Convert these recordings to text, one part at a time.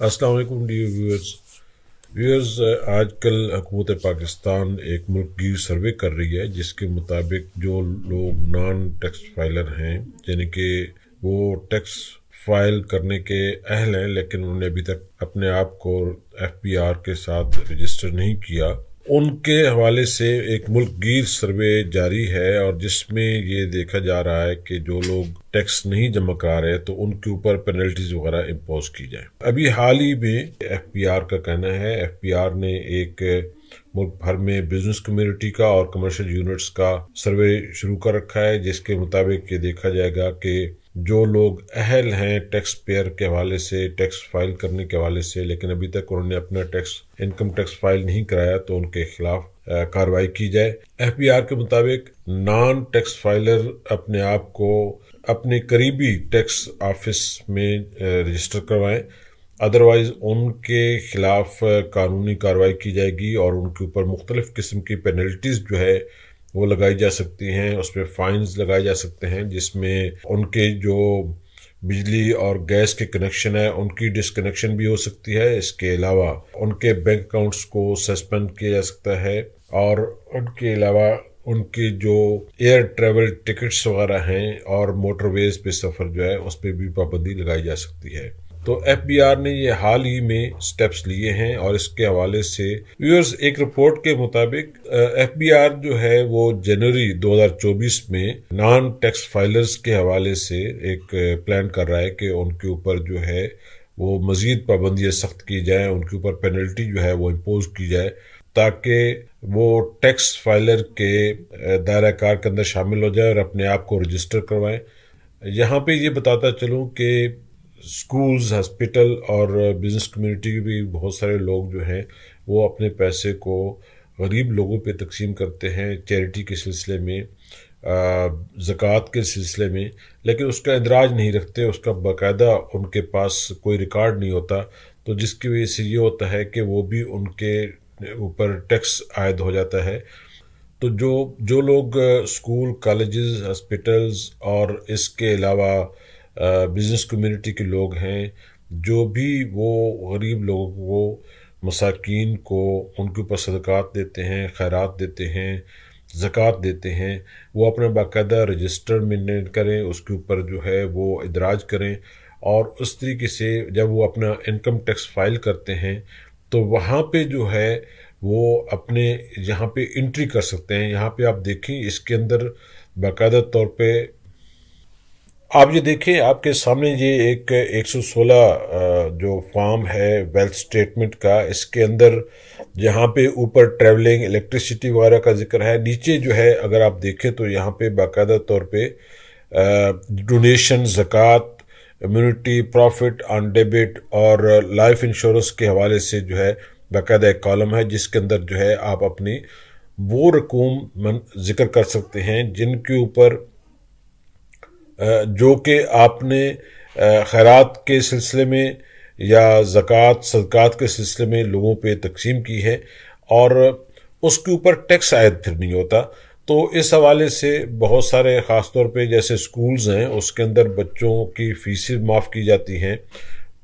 अस्सलाम D viewers viewers आजकल हुकूमत पाकिस्तान एक मुल्क की सर्वे कर रही है, जिसके मुताबिक जो लोग नॉन टैक्स फाइलर हैं, यानी कि वो टैक्स फ़ाइल करने के अहल हैं, लेकिन उन्होंने अभी तक अपने आप को एफ़ पी आर के साथ रजिस्टर नहीं किया। उनके हवाले से एक मुल्क गिर सर्वे जारी है और जिसमें ये देखा जा रहा है कि जो लोग टैक्स नहीं जमा करा रहे तो उनके ऊपर पेनल्टीज वगैरह इम्पोज की जाए। अभी हाल ही में एफपीआर का कहना है, एफपीआर ने एक मुल्क भर में बिज़नेस कम्युनिटी का और कमर्शियल यूनिट्स का सर्वे शुरू कर रखा है, जिसके मुताबिक ये देखा जाएगा कि जो लोग अहल हैं टैक्स पेयर के हवाले से टैक्स फ़ाइल करने के हवाले से, लेकिन अभी तक उन्होंने अपना टैक्स इनकम टैक्स फ़ाइल नहीं कराया तो उनके खिलाफ कार्रवाई की जाए। एफपीआर के मुताबिक नॉन टैक्स फाइलर अपने आप को अपने करीबी टैक्स ऑफ़िस में रजिस्टर करवाएँ। अदरवाइज़ उनके खिलाफ कानूनी कार्रवाई की जाएगी और उनके ऊपर मुख्तलिफ़ किस्म की पेनल्टीज जो है वो लगाई जा सकती हैं, उस पर फाइन्स लगाए जा सकते हैं, जिसमें उनके जो बिजली और गैस के कनेक्शन है, उनकी डिसकनेक्शन भी हो सकती है। इसके अलावा उनके बैंक अकाउंट्स को सस्पेंड किया जा सकता है और उनके अलावा उनके जो एयर ट्रेवल टिकट्स वगैरह हैं और मोटरवेज पे सफ़र जो है, उस पर भी पाबंदी लगाई जा सकती है। तो एफबीआर ने ये हाल ही में स्टेप्स लिए हैं और इसके हवाले से व्यूअर्स एक रिपोर्ट के मुताबिक एफबीआर जो है वो जनवरी 2024 में नॉन टैक्स फाइलर्स के हवाले से एक प्लान कर रहा है कि उनके ऊपर जो है वो मजीद पाबंदियाँ सख्त की जाए, उनके ऊपर पेनल्टी जो है वो इम्पोज की जाए, ताकि वो टैक्स फाइलर के दायरा कार के अंदर शामिल हो जाए और अपने आप को रजिस्टर करवाएँ। यहाँ पे ये बताता चलूँ कि स्कूल्स हॉस्पिटल और बिज़नेस कम्युनिटी के भी बहुत सारे लोग जो हैं, वो अपने पैसे को गरीब लोगों पे तकसीम करते हैं चैरिटी के सिलसिले में ज़क़़त के सिलसिले में, लेकिन उसका इंदराज नहीं रखते, उसका बाकायदा उनके पास कोई रिकॉर्ड नहीं होता तो जिसकी वजह से ये होता है कि वो भी उनके ऊपर टैक्स आयद हो जाता है। तो जो जो लोग स्कूल कॉलेजेस हॉस्पिटल्स और इसके अलावा बिज़नेस कम्युनिटी के लोग हैं, जो भी वो गरीब लोगों को, मसाकिन को, उनके ऊपर सदक़ात देते हैं, खैरात देते हैं, ज़क़़त देते हैं, वो अपना बाकायदा रजिस्टर मेनटेन करें, उसके ऊपर जो है वो इदराज करें और उस तरीके से जब वो अपना इनकम टैक्स फ़ाइल करते हैं तो वहाँ पे जो है वो अपने यहाँ पे इंट्री कर सकते हैं। यहाँ पे आप देखें, इसके अंदर बाकायदा तौर पे आप ये देखें आपके सामने ये एक 116 जो फॉर्म है वेल्थ स्टेटमेंट का, इसके अंदर जहाँ पे ऊपर ट्रैवलिंग, इलेक्ट्रिसिटी वगैरह का ज़िक्र है, नीचे जो है, अगर आप देखें तो यहाँ पे बाकायदा तौर पे डोनेशन, ज़क़़त, इम्यूनिटी, प्रॉफिट, ऑन डेबिट और लाइफ इंश्योरेंस के हवाले से जो है, बाकायदा एक कॉलम है, जिसके अंदर जो है, आप अपनी वो रकूम ज़िक्र कर सकते हैं, जिनके ऊपर जो कि आपने खैरात के सिलसिले में या ज़क़़त, सदक़ात के सिलसिले में लोगों पे तकसीम की है और उसके ऊपर टैक्स आयद फिर नहीं होता। तो इस हवाले से बहुत सारे ख़ास तौर पे जैसे स्कूल्स हैं, उसके अंदर बच्चों की फ़ीसें माफ़ की जाती हैं।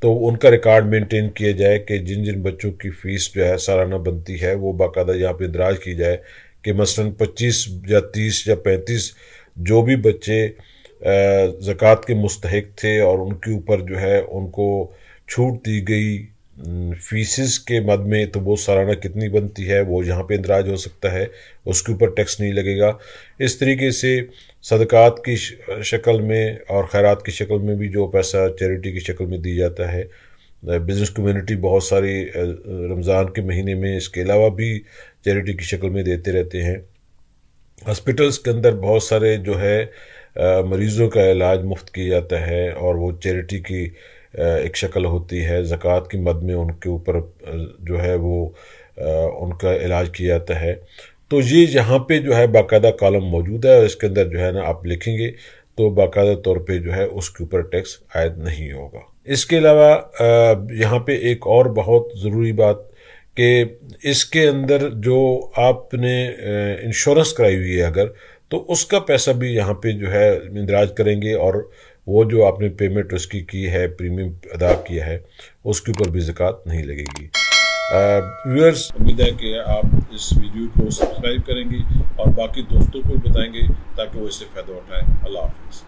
तो उनका रिकॉर्ड मेंटेन किया जाए कि जिन जिन बच्चों की फ़ीस जो है सालाना बनती है, वो बाकायदा यहाँ पे इंदराज की जाए कि मसलन पच्चीस या तीस या पैंतीस जो भी बच्चे ज़क़़त के मुस्तक थे और उनके ऊपर जो है उनको छूट दी गई फीसिस के मद में तो वो सालाना कितनी बनती है, वो यहाँ पे इंदराज हो सकता है, उसके ऊपर टैक्स नहीं लगेगा। इस तरीके से सदक़ात की शक्ल में और खैरात की शक्ल में भी जो पैसा चैरिटी की शक्ल में दी जाता है बिज़नेस कम्युनिटी बहुत सारी रमज़ान के महीने में इसके अलावा भी चैरिटी की शक्ल में देते रहते हैं। हॉस्पिटल्स के अंदर बहुत सारे जो है मरीज़ों का इलाज मुफ़्त किया जाता है और वो चैरिटी की एक शक्ल होती है। ज़क़़त की मद में उनके ऊपर जो है वो उनका इलाज किया जाता है। तो ये यहाँ पे जो है बाकायदा कॉलम मौजूद है और इसके अंदर जो है ना आप लिखेंगे तो बाकायदा तौर पे जो है उसके ऊपर टैक्स आयद नहीं होगा। इसके अलावा यहाँ पे एक और बहुत ज़रूरी बात कि इसके अंदर जो आपने इंश्योरेंस कराई हुई है अगर तो उसका पैसा भी यहाँ पे जो है इंदराज करेंगे और वो जो आपने पेमेंट उसकी की है प्रीमियम अदा किया है, उसके ऊपर भी ज़क़़त नहीं लगेगी। व्यूअर्स उम्मीद है कि आप इस वीडियो को सब्सक्राइब करेंगे और बाकी दोस्तों को भी बताएँगे ताकि वो इससे फ़ायदा उठाएँ। अल्लाह हाफिज़।